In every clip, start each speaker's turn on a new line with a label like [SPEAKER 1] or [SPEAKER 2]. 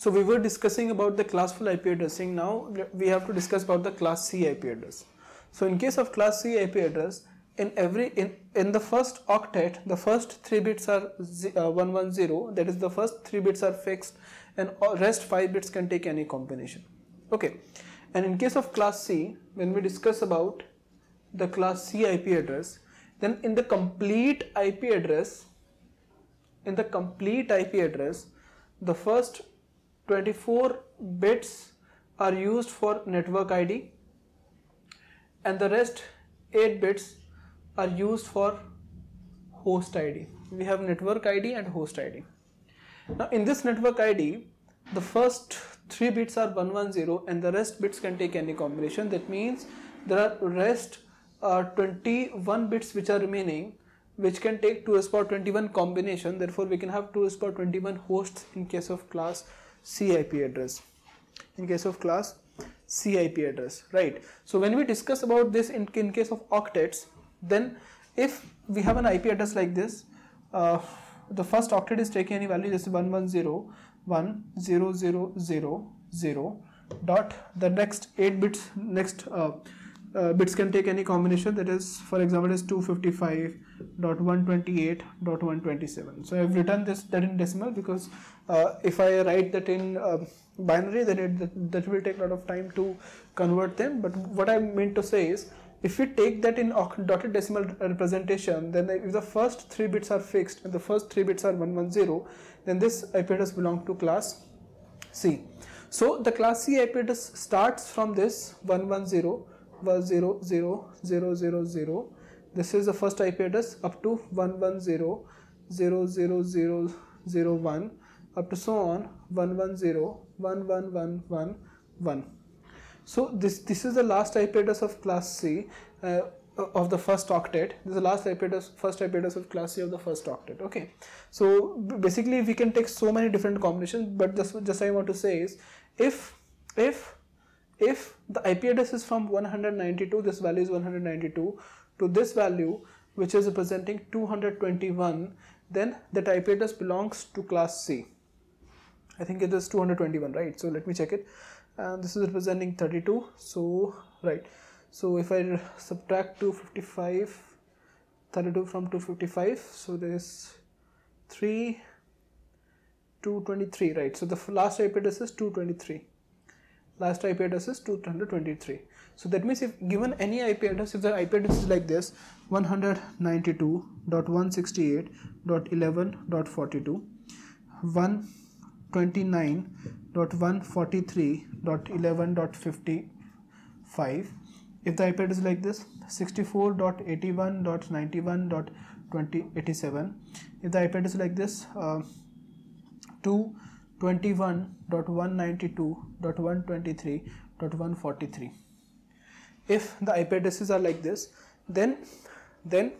[SPEAKER 1] So we were discussing about the classful IP addressing. Now we have to discuss about the class C IP address. So in case of class C IP address, in every in in the first octet, the first three bits are uh, 110. That is the first three bits are fixed, and rest five bits can take any combination. Okay, and in case of class C, when we discuss about the class C IP address, then in the complete IP address, in the complete IP address, the first 24 bits are used for network ID and the rest 8 bits are used for host ID. We have network ID and host ID. Now in this network ID, the first 3 bits are 110 and the rest bits can take any combination. That means there are rest uh, 21 bits which are remaining which can take 2 to the power 21 combination. Therefore we can have 2 to the power 21 hosts in case of class C IP address. In case of class CIP address right? So when we discuss about this in, in case of octets then if we have an IP address like this uh, the first octet is taking any value this is 110 dot the next 8 bits next uh, uh, bits can take any combination that is for example is 255.128.127 so I've written this that in decimal because uh, if I write that in uh, binary then it that, that will take a lot of time to convert them. But what I meant to say is if we take that in dotted decimal representation then if the first three bits are fixed and the first three bits are 110 then this IP address belong to class C. So the class C IP address starts from this 110 was 0 0 0 0 0 this is the first IP address up to 110 0 0 0 0 0 1 up to so on 110 11111 so this this is the last IP address of class C uh, of the first octet. This is the last IP address first IP address of class C of the first octet okay? So basically we can take so many different combinations but just just I want to say is if if if the IP address is from 192 this value is 192 to this value which is representing 221 then that IP address belongs to class C. I think it is 221 right? So let me check it. And this is representing 32 so right. So if I subtract 255 32 from 255 so there is 3 223 right? So the last IP address is 223 last IP address is 223 so that means if given any IP address if the IP address is like this 192.168.11.42 129.143.11.55 if the IP address is like this 64.81.91.2087 if the IP address is like this uh, 2 21.192.123.143 if the IP addresses are like this then then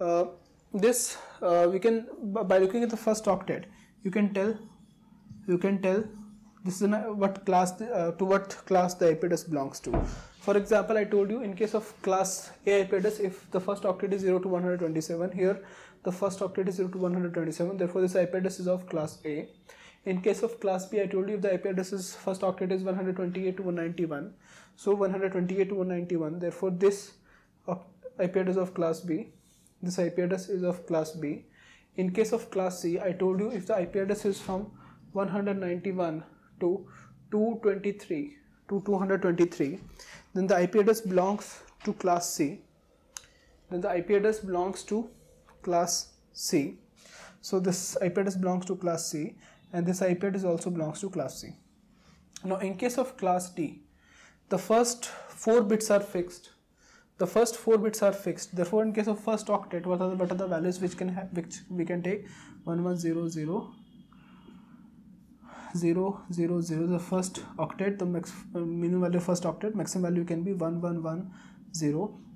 [SPEAKER 1] uh, this uh, we can by looking at the first octet you can tell you can tell this is what class uh, to what class the IP address belongs to. For example I told you in case of class A IP address if the first octet is 0 to 127 here the first octet is 0 to 127 therefore this IP address is of class A. In case of class B I told you if the IP address is first octet is 128 to 191 so 128 to 191 therefore this IP address of class B this IP address is of class B. In case of class C I told you if the IP address is from 191 to 223 to 223 then the IP address belongs to class C then the IP address belongs to class C. So this IP address belongs to class C and this IP address also belongs to class C. Now in case of class D, the first four bits are fixed. The first four bits are fixed. Therefore, in case of first octet, what are the, what are the values which can have which we can take? 1100 0 0 0 the first octet the max uh, minimum value first octet maximum value can be 1110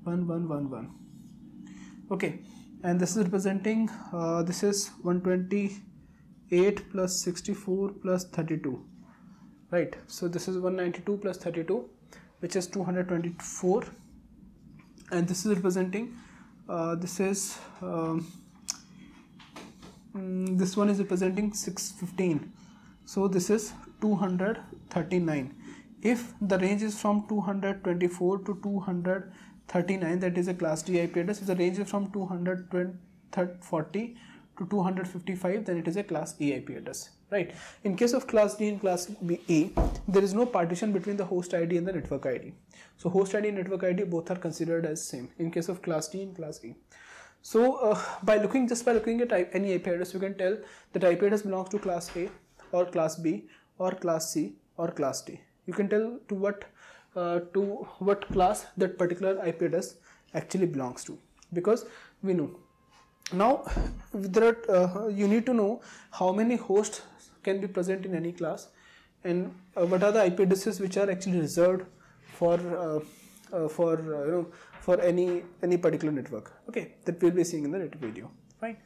[SPEAKER 1] 1111 okay and this is representing uh, this is 128 plus 64 plus 32 right? So this is 192 plus 32 which is 224 and this is representing uh, this is um, mm, this one is representing 615 so this is 239 if the range is from 224 to 239 that is a class D IP address if the range is from 240 to 255 then it is a class E IP address right? In case of class D and class B E there is no partition between the host ID and the network ID so host ID and network ID both are considered as same in case of class D and class E so uh, by looking just by looking at any IP address you can tell that IP address belongs to class A or class B or class C or class D. You can tell to what uh, to what class that particular IP address actually belongs to. Because we know. Now there are uh, you need to know how many hosts can be present in any class and uh, what are the IP addresses which are actually reserved for uh, uh, for uh, you know for any any particular network. Okay that we'll be seeing in the next video. Fine